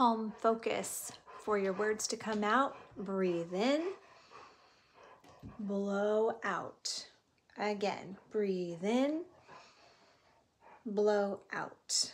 calm focus for your words to come out. Breathe in, blow out. Again, breathe in, blow out.